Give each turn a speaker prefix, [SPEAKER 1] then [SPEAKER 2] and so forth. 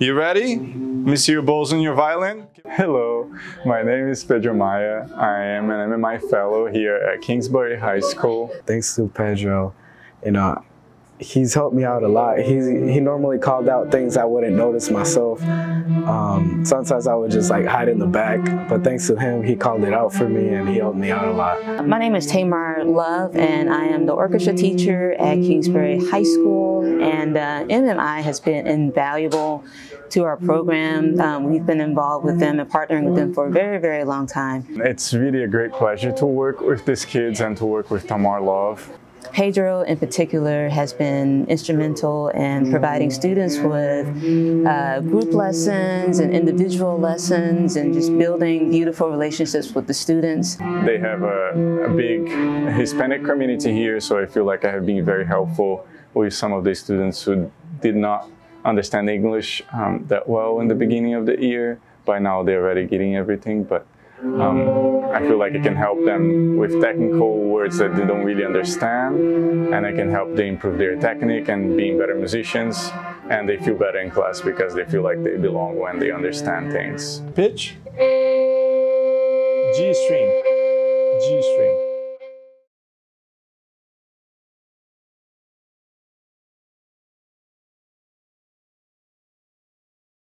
[SPEAKER 1] You ready? Let me see your on your violin.
[SPEAKER 2] Hello, my name is Pedro Maia. I am an MMI fellow here at Kingsbury High School.
[SPEAKER 3] Thanks to Pedro, you know, he's helped me out a lot. He he normally called out things I wouldn't notice myself. Um, sometimes I would just like hide in the back, but thanks to him, he called it out for me and he helped me out a lot.
[SPEAKER 4] My name is Tamar Love, and I am the orchestra teacher at Kingsbury High School. And uh, MMI has been invaluable to our program. Um, we've been involved with them and partnering with them for a very, very long time.
[SPEAKER 2] It's really a great pleasure to work with these kids and to work with Tamar Love.
[SPEAKER 4] Pedro in particular has been instrumental in providing students with uh, group lessons and individual lessons and just building beautiful relationships with the students.
[SPEAKER 2] They have a, a big Hispanic community here, so I feel like I have been very helpful with some of the students who did not understand English um, that well in the beginning of the year. By now they're already getting everything, but um, I feel like I can help them with technical words that they don't really understand and I can help them improve their technique and being better musicians and they feel better in class because they feel like they belong when they understand things.
[SPEAKER 1] Pitch. G string. G string.